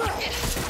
Yeah.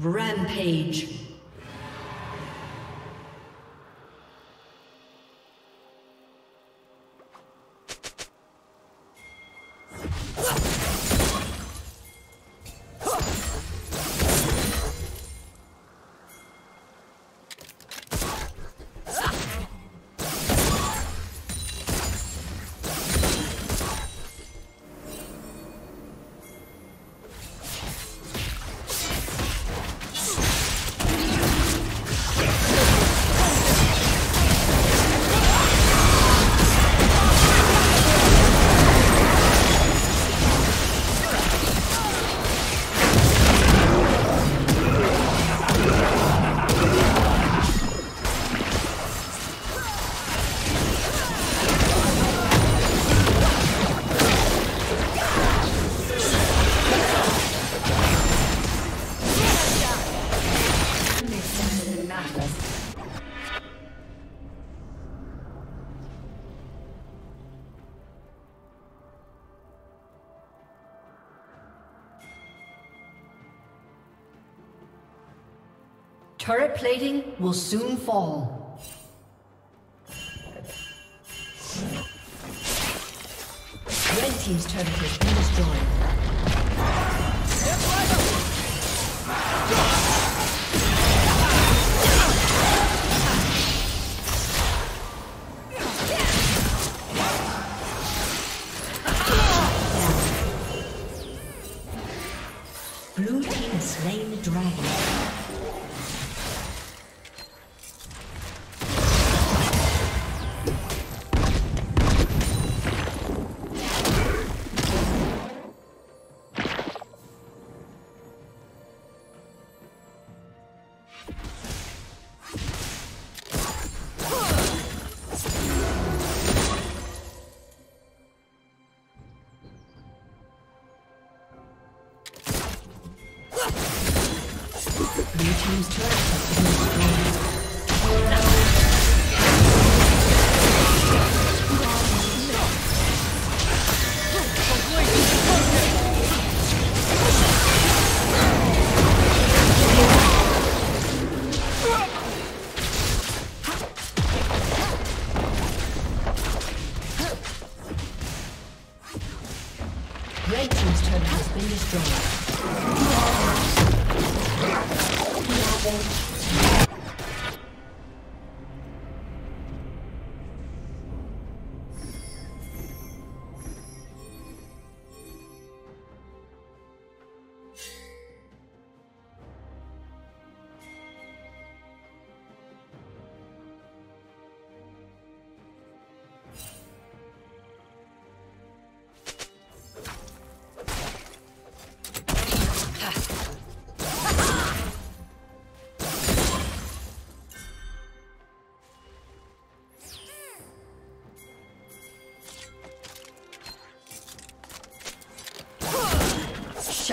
Rampage. Turret plating will soon fall. Red Team's turret has been destroyed. Blue team has slain the dragon.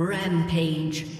Rampage.